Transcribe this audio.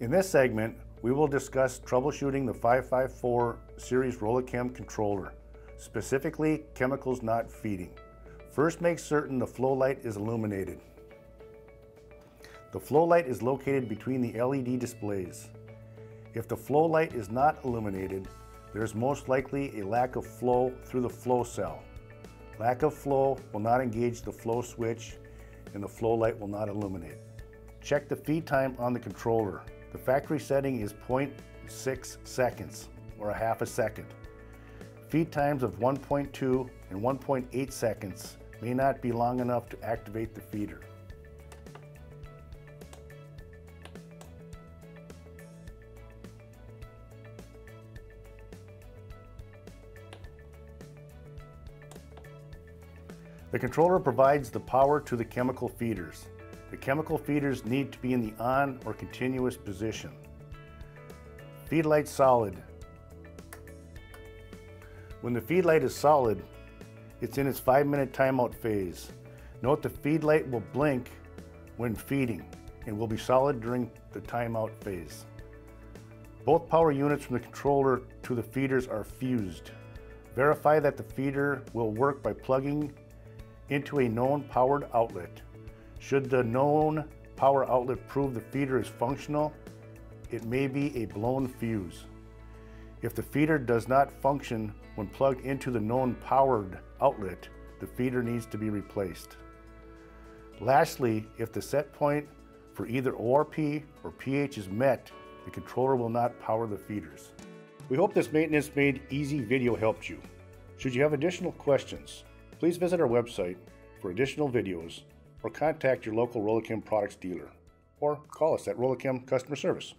In this segment, we will discuss troubleshooting the 554 series Rola-Chem controller, specifically chemicals not feeding. First make certain the flow light is illuminated. The flow light is located between the LED displays. If the flow light is not illuminated, there is most likely a lack of flow through the flow cell. Lack of flow will not engage the flow switch and the flow light will not illuminate. Check the feed time on the controller. The factory setting is 0.6 seconds or a half a second. Feed times of 1.2 and 1.8 seconds may not be long enough to activate the feeder. The controller provides the power to the chemical feeders. The chemical feeders need to be in the on or continuous position. Feed light solid. When the feed light is solid, it's in its five minute timeout phase. Note the feed light will blink when feeding and will be solid during the timeout phase. Both power units from the controller to the feeders are fused. Verify that the feeder will work by plugging into a known powered outlet. Should the known power outlet prove the feeder is functional, it may be a blown fuse. If the feeder does not function when plugged into the known powered outlet, the feeder needs to be replaced. Lastly, if the set point for either ORP or pH is met, the controller will not power the feeders. We hope this maintenance made easy video helped you. Should you have additional questions, please visit our website for additional videos or contact your local Rola-Chem products dealer or call us at Rola-Chem Customer Service.